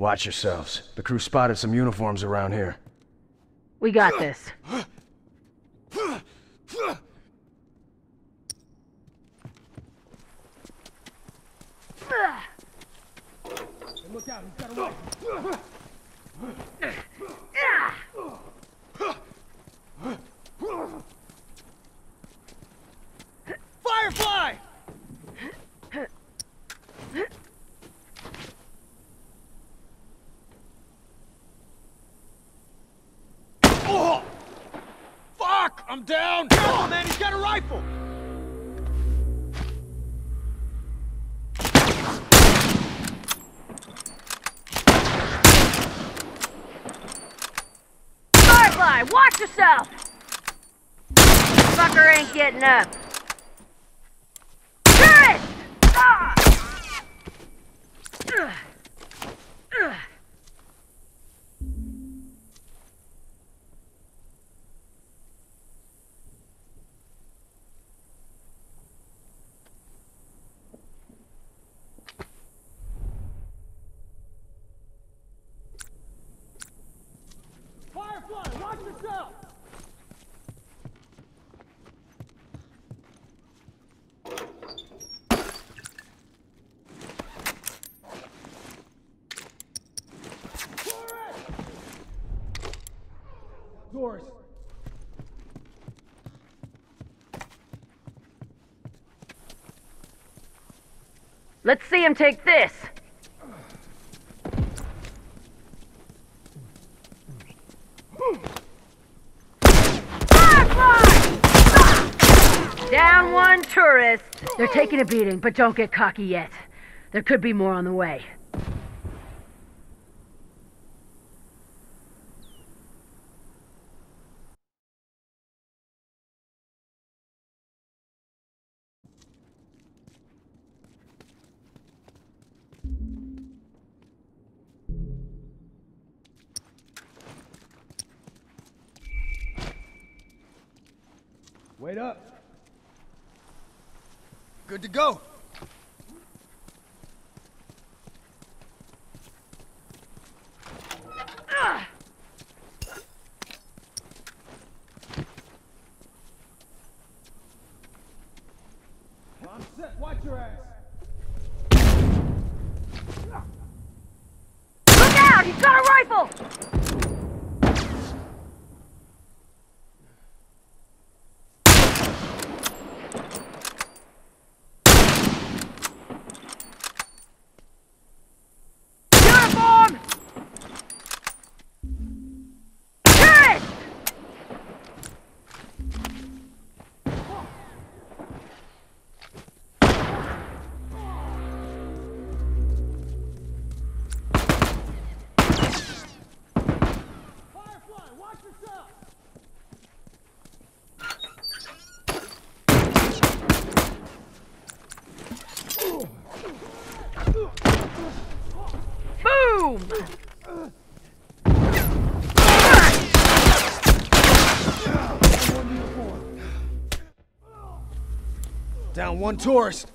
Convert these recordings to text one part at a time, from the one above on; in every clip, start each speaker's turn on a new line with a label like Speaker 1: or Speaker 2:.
Speaker 1: Watch yourselves. The crew spotted some uniforms around here.
Speaker 2: We got this.
Speaker 3: Look out, he's got a rifle. Firefly! Oh! Fuck! I'm down! Careful, man, he's got a rifle!
Speaker 2: Firefly, watch yourself! Fucker ain't getting up. Turret! Ah! Ugh. Ugh.
Speaker 3: Firefly, watch yourself! Doors.
Speaker 2: Let's see him take this. Down one tourist. They're taking a beating, but don't get cocky yet. There could be more on the way.
Speaker 3: Wait up. Good to go. I'm set. Watch your ass.
Speaker 2: Look out! He's got a rifle! Uniform! Turret!
Speaker 3: Firefly, watch yourself. Down one tourist.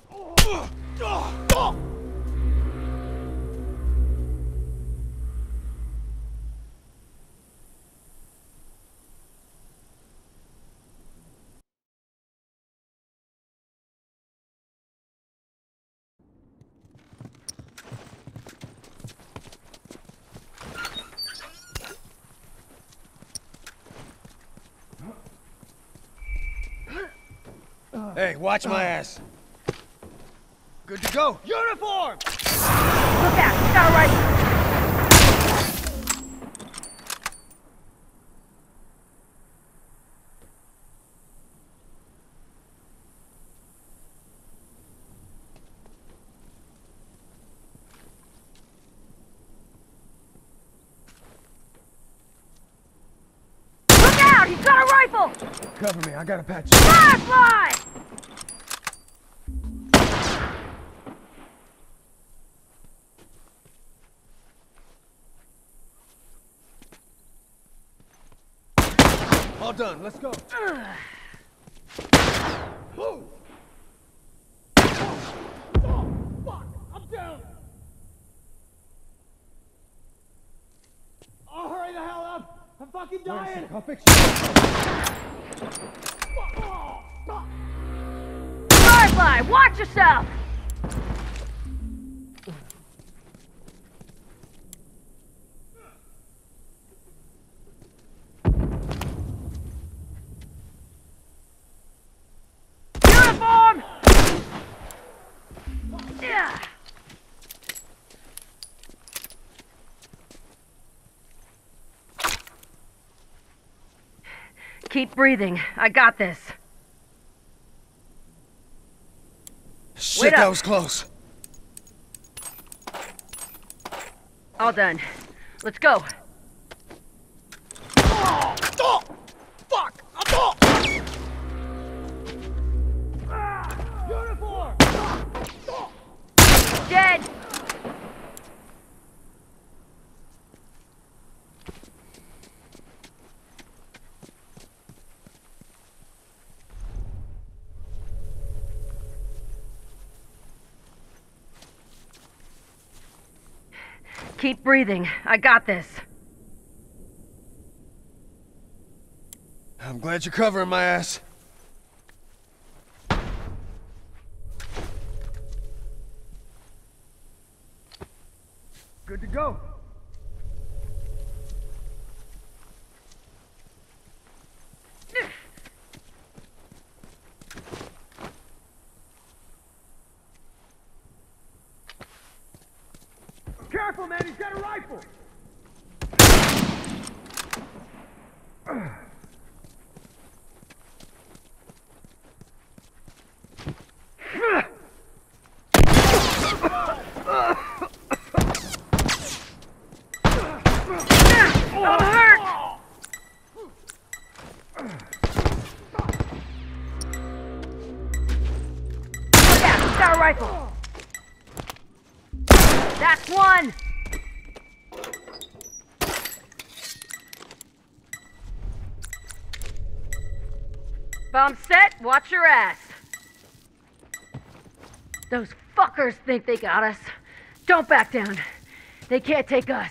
Speaker 3: Hey, watch my uh. ass. Good to go. Uniform!
Speaker 2: Look out! He's got a rifle! Look out! He's got a rifle!
Speaker 3: Cover me, I gotta patch.
Speaker 2: Firefly!
Speaker 3: All done. Let's go. I'm down! Hurry the hell up! I'm fucking dying! I'll fix you.
Speaker 2: Oh, Firefly, watch yourself! Keep breathing. I got this.
Speaker 1: Shit,
Speaker 2: Wait
Speaker 1: that
Speaker 2: up.
Speaker 1: was close.
Speaker 2: All done. Let's go. Keep breathing. I got this.
Speaker 1: I'm glad you're covering my ass.
Speaker 3: Good to go. Careful, man, he's got a rifle!
Speaker 2: Rifle! One! Bomb set, watch your ass! Those fuckers think they got us. Don't back down. They can't take us.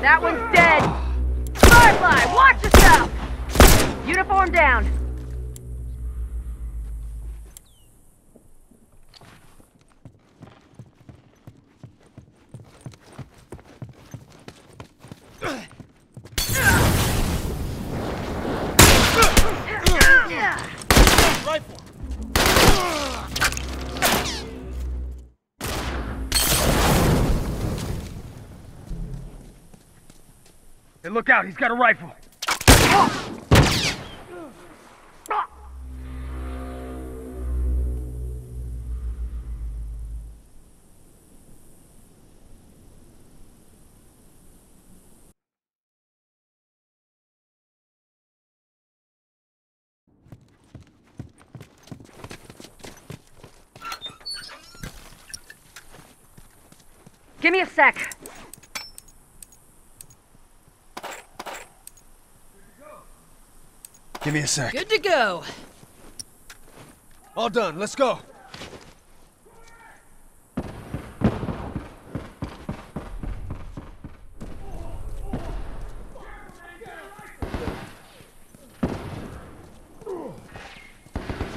Speaker 2: That one's dead. Firefly, watch yourself! Uniform down.
Speaker 3: Rifle!
Speaker 1: Hey, look out, he's got a rifle.
Speaker 2: Give me a sec.
Speaker 1: Give me a sec.
Speaker 4: Good to go.
Speaker 1: All done, let's go.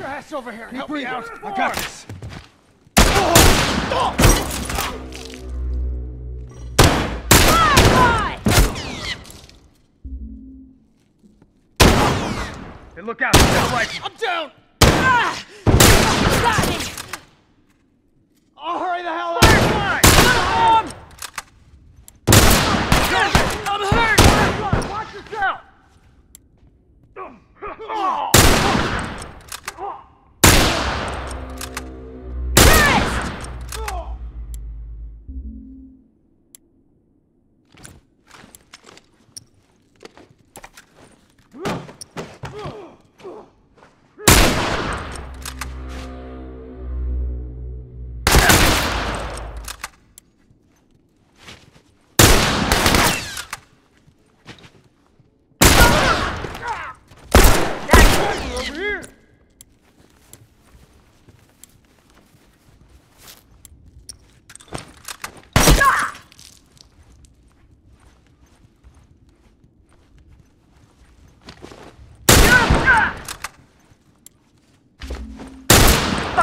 Speaker 1: ass over here and help
Speaker 3: breathing.
Speaker 1: me out.
Speaker 3: I got this. Look out! Rifle.
Speaker 1: I'm down! I'll hurry the hell up!
Speaker 2: I'm hurt!
Speaker 1: Watch yourself! Over here!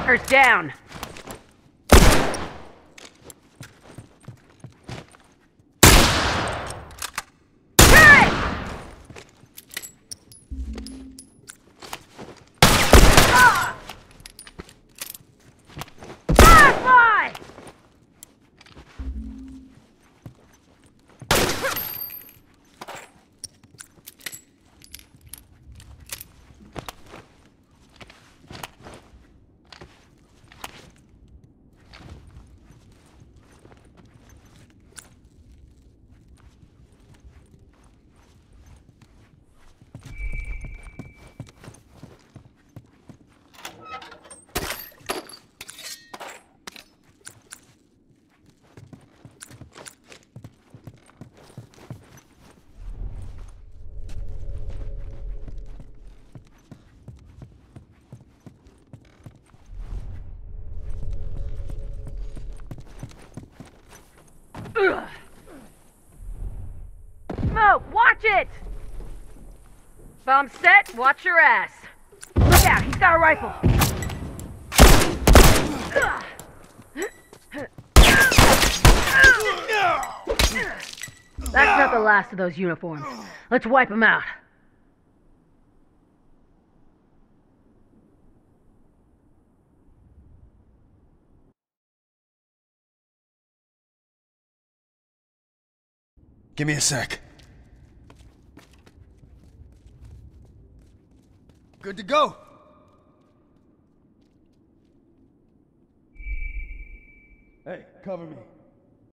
Speaker 2: Fucker's down! Firefly! Smoke, watch it! Bomb set, watch your ass. Look out, he's got a rifle. That's not the last of those uniforms. Let's wipe them out.
Speaker 3: Give me a sec. Good to go. Hey, cover me.